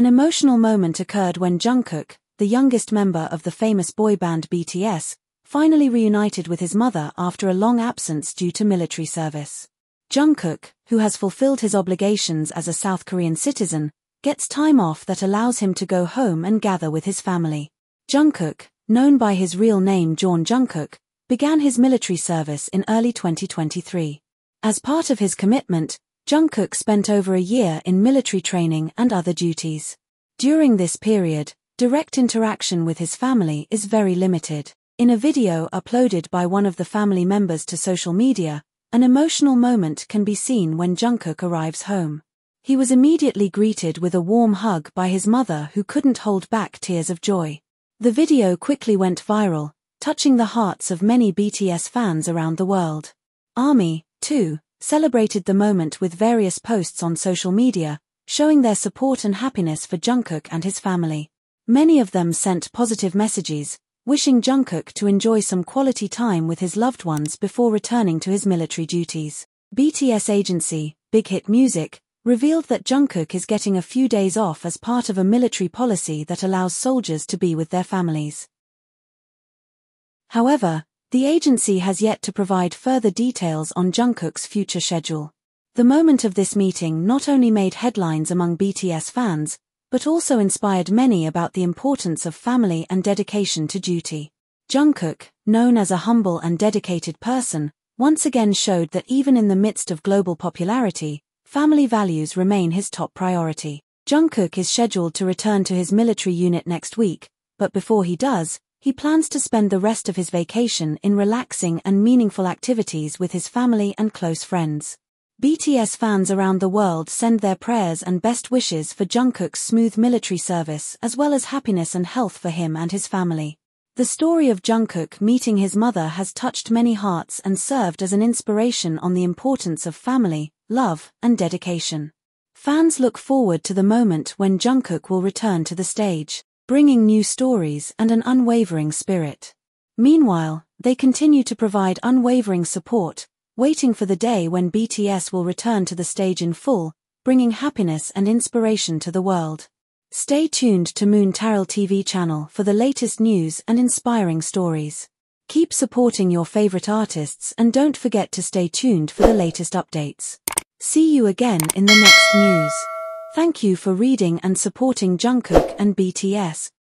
An emotional moment occurred when Jungkook, the youngest member of the famous boy band BTS, finally reunited with his mother after a long absence due to military service. Jungkook, who has fulfilled his obligations as a South Korean citizen, gets time off that allows him to go home and gather with his family. Jungkook, known by his real name Jeon Jungkook, began his military service in early 2023. As part of his commitment, Jungkook spent over a year in military training and other duties. During this period, direct interaction with his family is very limited. In a video uploaded by one of the family members to social media, an emotional moment can be seen when Jungkook arrives home. He was immediately greeted with a warm hug by his mother who couldn't hold back tears of joy. The video quickly went viral, touching the hearts of many BTS fans around the world. ARMY, too, celebrated the moment with various posts on social media, showing their support and happiness for Jungkook and his family. Many of them sent positive messages, wishing Jungkook to enjoy some quality time with his loved ones before returning to his military duties. BTS agency, Big Hit Music, revealed that Jungkook is getting a few days off as part of a military policy that allows soldiers to be with their families. However, the agency has yet to provide further details on Jungkook's future schedule. The moment of this meeting not only made headlines among BTS fans, but also inspired many about the importance of family and dedication to duty. Jungkook, known as a humble and dedicated person, once again showed that even in the midst of global popularity, family values remain his top priority. Jungkook is scheduled to return to his military unit next week, but before he does, he plans to spend the rest of his vacation in relaxing and meaningful activities with his family and close friends. BTS fans around the world send their prayers and best wishes for Jungkook's smooth military service as well as happiness and health for him and his family. The story of Jungkook meeting his mother has touched many hearts and served as an inspiration on the importance of family, love, and dedication. Fans look forward to the moment when Jungkook will return to the stage, bringing new stories and an unwavering spirit. Meanwhile, they continue to provide unwavering support, waiting for the day when BTS will return to the stage in full, bringing happiness and inspiration to the world. Stay tuned to Moon Taeil TV channel for the latest news and inspiring stories. Keep supporting your favorite artists and don't forget to stay tuned for the latest updates. See you again in the next news. Thank you for reading and supporting Jungkook and BTS.